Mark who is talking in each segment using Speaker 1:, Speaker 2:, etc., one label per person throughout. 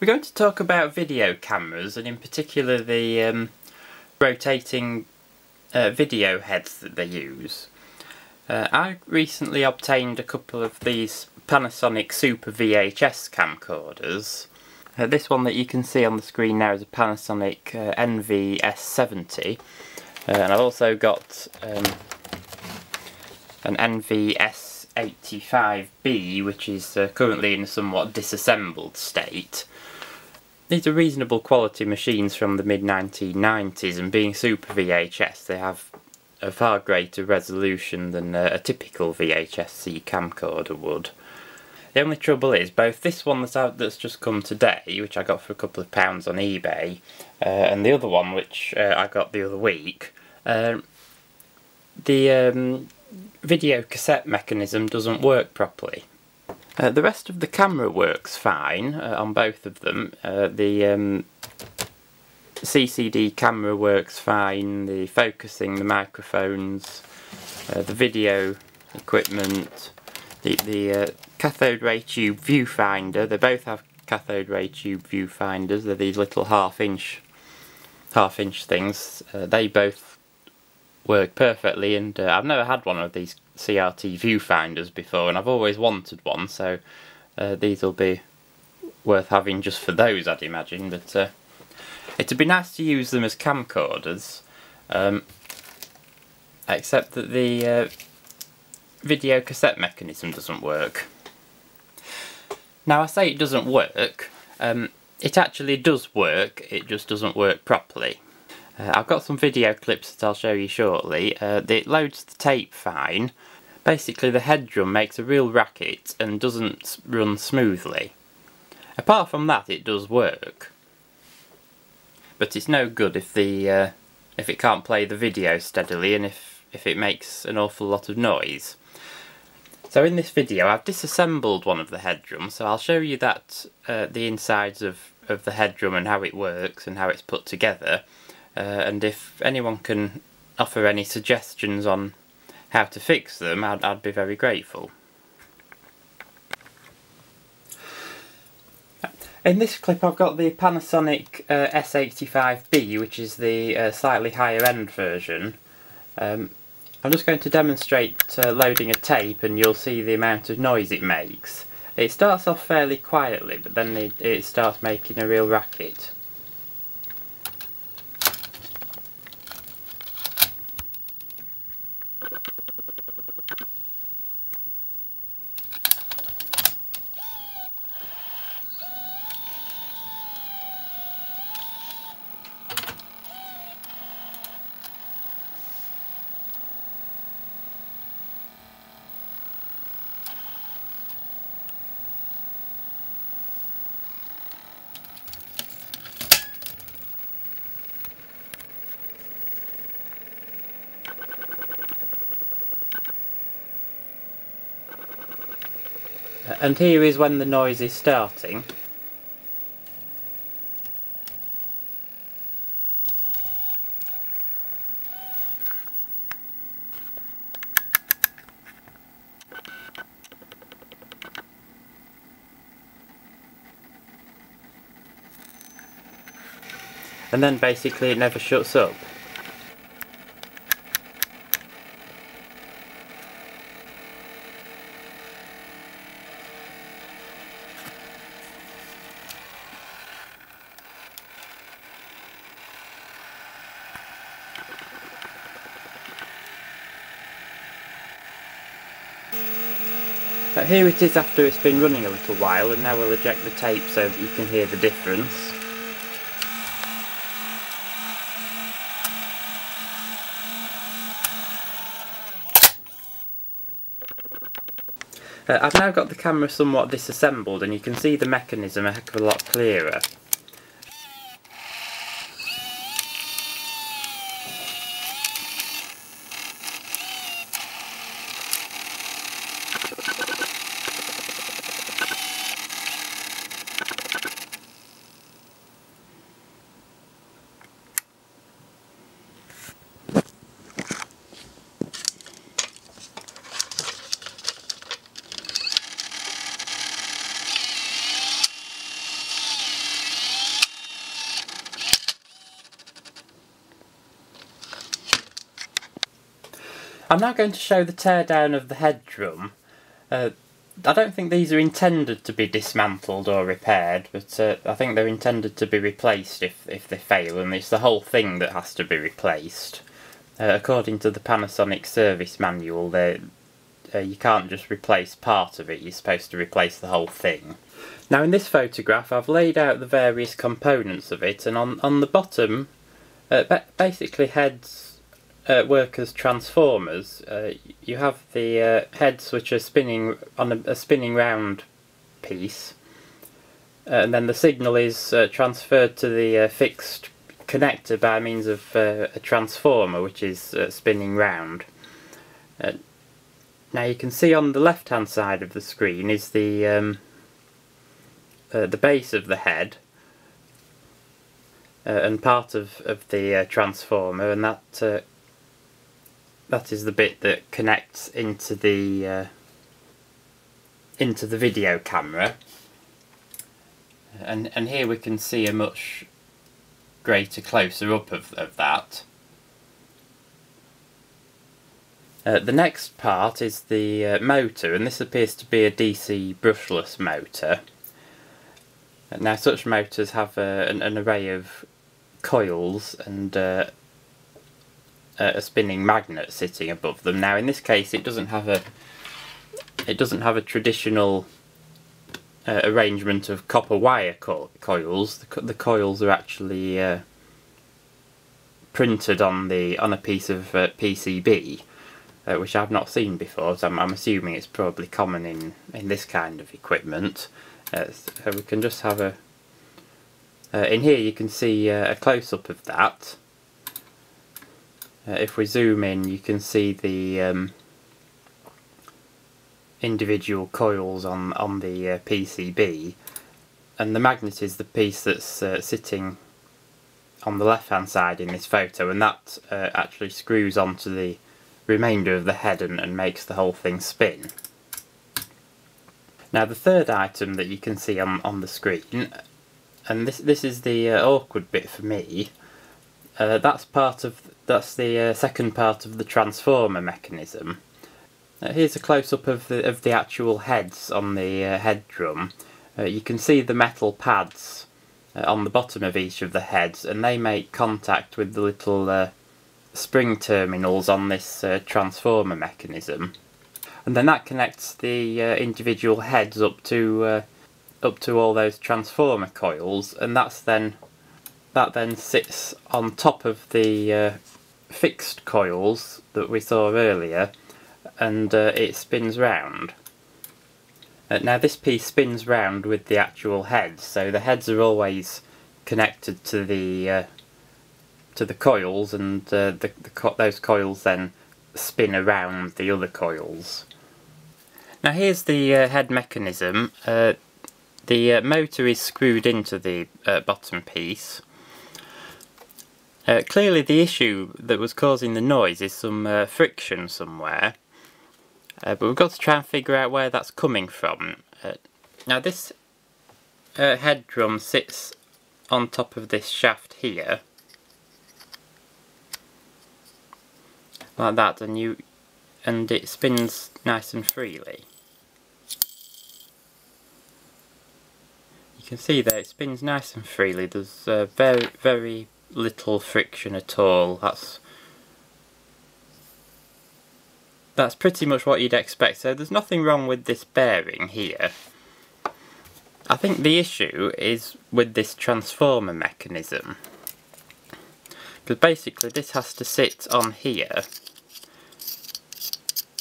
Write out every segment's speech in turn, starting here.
Speaker 1: We're going to talk about video cameras and in particular the um, rotating uh, video heads that they use. Uh, I recently obtained a couple of these Panasonic Super VHS camcorders. Uh, this one that you can see on the screen now is a Panasonic uh, NVS70 uh, and I've also got um, an NVS85B which is uh, currently in a somewhat disassembled state. These are reasonable quality machines from the mid 1990s and being Super VHS they have a far greater resolution than a, a typical VHS-C camcorder would. The only trouble is, both this one that's out that's just come today, which I got for a couple of pounds on eBay, uh, and the other one which uh, I got the other week, uh, the um, video cassette mechanism doesn't work properly. Uh, the rest of the camera works fine uh, on both of them. Uh, the um, CCD camera works fine, the focusing, the microphones, the video equipment, the, the uh, cathode ray tube viewfinder. They both have cathode ray tube viewfinders. They're these little half inch, half inch things. Uh, they both work perfectly, and uh, I've never had one of these CRT viewfinders before, and I've always wanted one. So uh, these will be worth having just for those, I'd imagine. But uh, it'd be nice to use them as camcorders. Um, except that the uh, video cassette mechanism doesn't work. Now I say it doesn't work, um, it actually does work, it just doesn't work properly. Uh, I've got some video clips that I'll show you shortly. Uh, it loads the tape fine. Basically the head drum makes a real racket and doesn't run smoothly. Apart from that it does work. But it's no good if the uh, if it can't play the video steadily and if, if it makes an awful lot of noise. So in this video I've disassembled one of the head drums, so I'll show you that uh, the insides of, of the head drum and how it works and how it's put together. Uh, and if anyone can offer any suggestions on how to fix them, I'd, I'd be very grateful. In this clip I've got the Panasonic uh, S85B, which is the uh, slightly higher end version. Um, I'm just going to demonstrate uh, loading a tape and you'll see the amount of noise it makes. It starts off fairly quietly but then it, it starts making a real racket. And here is when the noise is starting. And then basically it never shuts up. But here it is after it's been running a little while and now we'll eject the tape so that you can hear the difference. Uh, I've now got the camera somewhat disassembled and you can see the mechanism a heck of a lot clearer. I'm now going to show the teardown of the head drum. Uh, I don't think these are intended to be dismantled or repaired, but uh, I think they're intended to be replaced if, if they fail, and it's the whole thing that has to be replaced. Uh, according to the Panasonic service manual, uh, you can't just replace part of it, you're supposed to replace the whole thing. Now in this photograph I've laid out the various components of it, and on, on the bottom, uh, basically heads uh, work as transformers. Uh, you have the uh, heads which are spinning on a, a spinning round piece, uh, and then the signal is uh, transferred to the uh, fixed connector by means of a transformer which is spinning round. now you can see on the left hand side of the screen is the um, the base of the head uh, and part of, of the uh, transformer and that uh, that is the bit that connects into the uh, into the video camera. And and here we can see a much greater closer up of, of that. Uh, the next part is the uh, motor and this appears to be a DC brushless motor. Now such motors have uh, an, an, array of coils and uh, a spinning magnet sitting above them. Now in this case it doesn't have a it doesn't have a traditional uh, arrangement of copper wire co coils. The, co the, coils are actually uh, printed on the on a piece of uh, PCB, uh, which I've not seen before. So I'm, I'm, assuming it's probably common in in this kind of equipment. Uh, so we can just have a in here you can see a close up of that. Uh, if we zoom in you can see the um, individual coils on, on the uh, PCB and the magnet is the piece that's uh, sitting on the left hand side in this photo and that uh, actually screws onto the remainder of the head and, and makes the whole thing spin. Now the third item that you can see on, on the screen and this this is the uh, awkward bit for me uh, that's part of that's the uh, second part of the transformer mechanism. Uh, here's a close-up of the of the actual heads on the uh, head drum. Uh, you can see the metal pads uh, on the bottom of each of the heads, and they make contact with the little spring terminals on this transformer mechanism, and then that connects the individual heads up to up to all those transformer coils, and that's then that then sits on top of the uh, fixed coils that we saw earlier and uh, it spins round. Uh, now this piece spins round with the actual heads, so the heads are always connected to the uh, to the coils and uh, the, the co those coils then spin around the other coils. Now here's the uh, head mechanism. the motor is screwed into the bottom piece uh, clearly the issue that was causing the noise is some uh, friction somewhere. Uh, but we've got to try and figure out where that's coming from. Uh, now this uh, head drum sits on top of this shaft here. Like that and you and it spins nice and freely. You can see there it spins nice and freely. There's uh, very very little friction at all. That's that's pretty much what you'd expect. So there's nothing wrong with this bearing here. I think the issue is with this transformer mechanism. Because basically this has to sit on here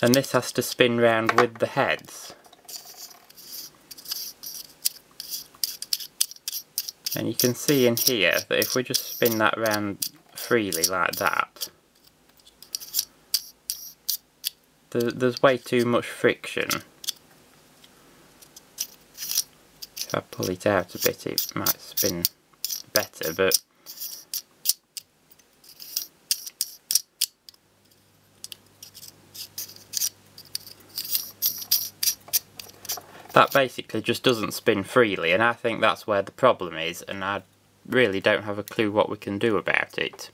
Speaker 1: and this has to spin round with the heads. And you can see in here that if we just spin that round freely like that, there's way too much friction. If I pull it out a bit it might spin better, but that basically just doesn't spin freely and I think that's where the problem is and I really don't have a clue what we can do about it.